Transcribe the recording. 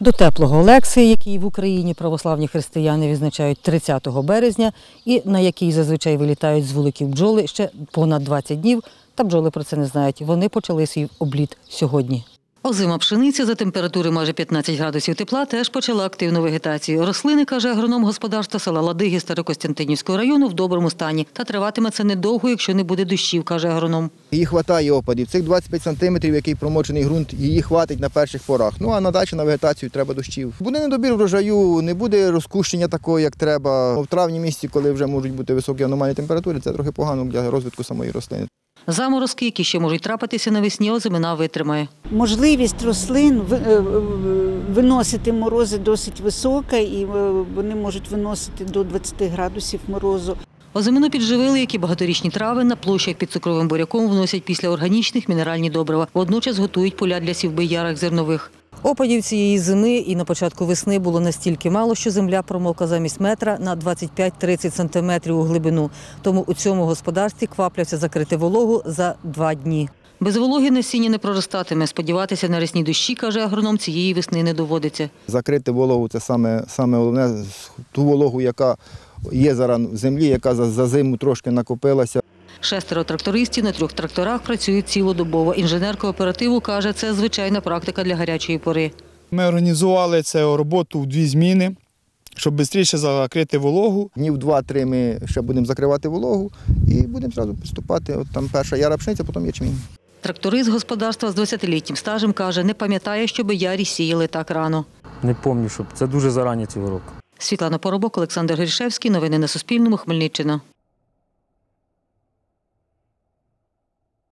До теплого Олекси, який в Україні православні християни відзначають 30 березня, і на який зазвичай вилітають з вуликів бджоли ще понад 20 днів, та бджоли про це не знають. Вони почали свій обліт сьогодні. Озима пшениця за температури майже 15 градусів тепла теж почала активну вегетацію. Рослини, каже агроном господарства села Ладиги Старокостянтинівського району, в доброму стані. Та триватиме це недовго, якщо не буде дощів, каже агроном. Її хватає опадів. Цих 25 сантиметрів, який промочений ґрунт, її хватить на перших порах. Ну а на дачі на вегетацію треба дощів. Буде недобір врожаю, не буде розкущення такого, як треба. В травні місяці, коли вже можуть бути високі аномальні температури, це трохи погано для розвитку самої рослини. Заморозки, які ще можуть трапитися навесні, озимина витримає. Можливість рослин е, виносити морози досить висока, і е, вони можуть виносити до 20 градусів морозу. Озимину підживили, як і багаторічні трави, на площах під цукровим буряком вносять після органічних мінеральні добрива. Водночас готують поля для сівби ярих зернових. Опадів цієї зими і на початку весни було настільки мало, що земля промокла замість метра на 25-30 сантиметрів у глибину. Тому у цьому господарстві квапляться закрити вологу за два дні. Без вологи насіння не проростатиме. Сподіватися на рясні дощі, каже агроном, цієї весни не доводиться. Закрити вологу це саме, саме головне, ту вологу, яка є зараз в землі, яка за, за зиму трошки накопилася. Шестеро трактористів на трьох тракторах працюють цілодобово. Інженер кооперативу каже, це звичайна практика для гарячої пори. Ми організували цю роботу в дві зміни, щоб швидше закрити вологу. Днів 2-3 ми ще будемо закривати вологу і будемо одразу приступати. От там перша яра пшениця, потім ячмінь. Тракторист господарства з 20-літнім стажем каже, не пам'ятає, щоби ярі сіяли так рано. Не пам'ятаю, щоб це дуже зарані цього року. Світлана Поробок, Олександр Грішевський. Новини на Суспільному. Хмельниччина.